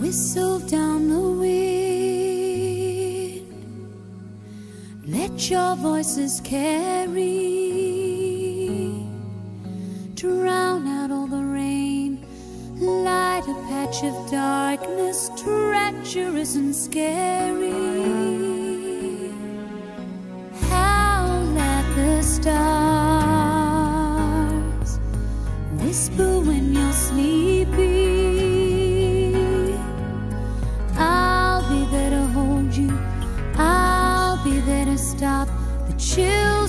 Whistle down the wind. Let your voices carry. Drown out all the rain. Light a patch of darkness, treacherous and scary. Howl at the stars. Whisper when you're sleepy.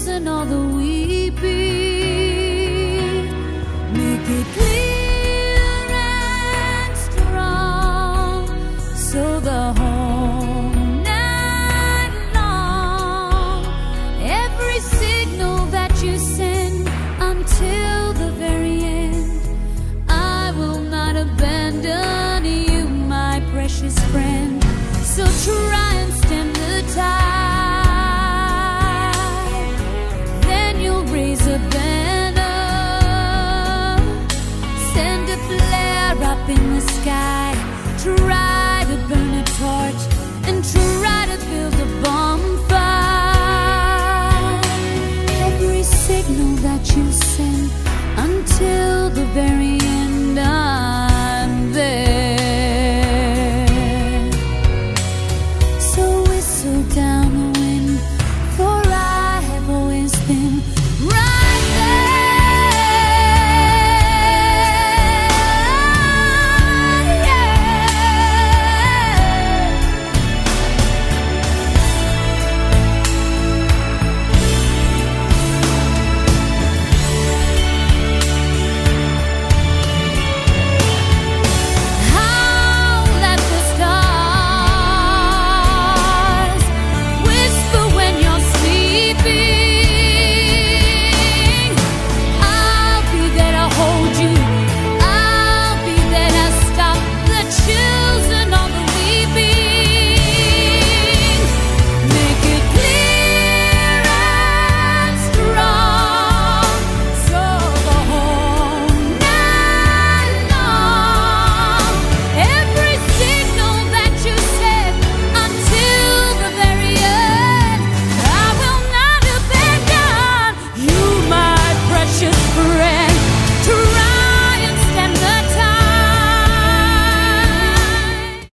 And all the weeping. Up in the sky. Try to burn a torch and try to build a bonfire. Every signal that you send until the very